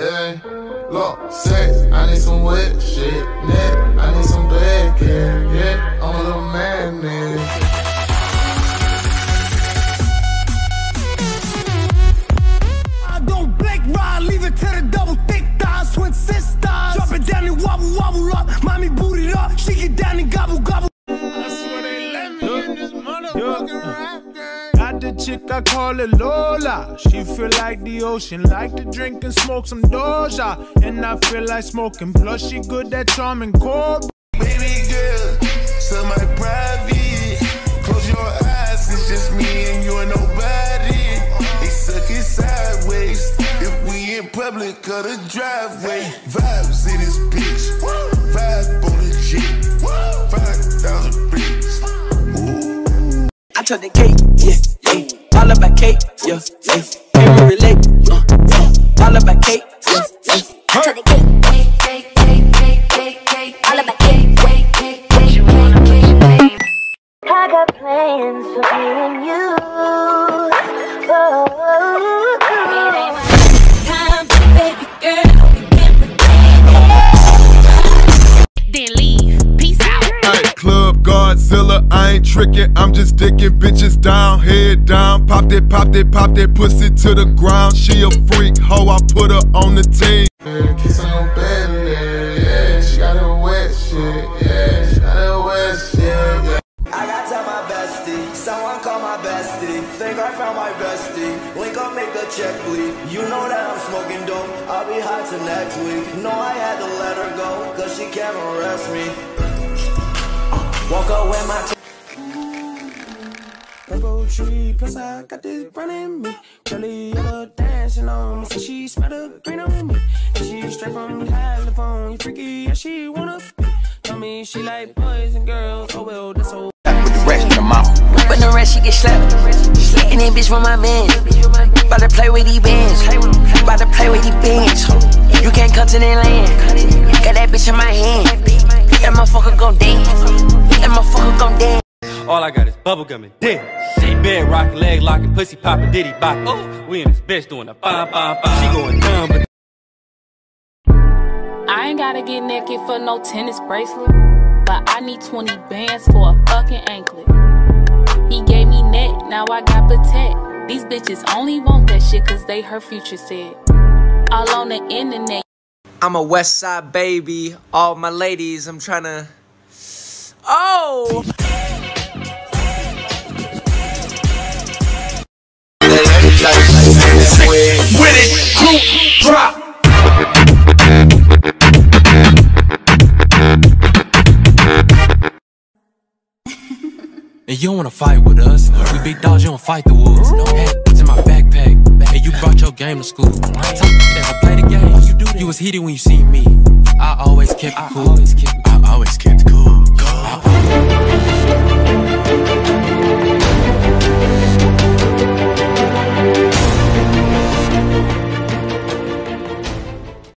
Look, sex, I need some wet shit, neck, I need some bad care, yeah, I'm a little man, nigga. To the double thick thighs, twin sisters. Drop it down and wobble, wobble up. Mommy boot it up, she get down and gobble, gobble. Chick, I call it Lola. She feel like the ocean, like to drink and smoke some Doja. And I feel like smoking, plus she good at charming cold. Baby girl, so my private. Close your eyes, it's just me and you and nobody. They suck it sideways. If we in public, cut a driveway. Vibes in this bitch. Vibe on the Jeep. 5,000 bricks. I took the cake, yeah, yeah. All about cake, yeah, yeah. Can we relate? Uh, uh. All about cake, yeah, yeah. to the cake, cake, cake, cake, cake, cake, cake. All about cake, cake, cake, cake, cake, cake. I got plans for me and you. Oh, it ain't time, baby girl. We can then leave. Peace Club Godzilla, I ain't tricking, I'm just dicking bitches down, head down. Pop that, pop that, pop that pussy to the ground. She a freak, hoe, I put her on the team. Yeah, kiss on your belly, yeah, she got a wet shit, yeah, she got a wet shit, yeah. I gotta tell my bestie, someone call my bestie. Think I found my bestie. Link up, make the check bleed. You know that I'm smoking dope. I'll be high till next week. No, I had to let her go, cause she can't arrest me. Walk up with my. Mm. Rainbow tree, plus I got this brown in me. Curly yellow dancing on me, so she smell the green on me. And she straight from California, you freaky, yeah, she wanna be. Tell me she like boys and girls, oh well, that's so. With the rest of the mouth. But the rest, she get slapped. And then bitch from my man. About to play with these bands. About to play with these bands. You can't come to the land. Got that bitch in my hand. That motherfucker gon' dance. That motherfucker gon' dance. All I got is bubblegum and dick. Shit, bed rocking, leg locking, pussy popping, diddy bop. Oh, we in this bitch doing a bomb, bomb, bomb. She going dumb, but I ain't gotta get naked for no tennis bracelet. But I need 20 bands for a fucking anklet. He gave me net, now I got protect. These bitches only want that shit cause they her future said. All on the internet. I'm a West Side baby. All my ladies, I'm trying to. Oh! With it, group drop. And you don't wanna fight with us. We big dogs, you don't fight the wolves. No it's in my backpack. And you brought your game to school. I play the game. You was heated when you see me. I always kept it cool.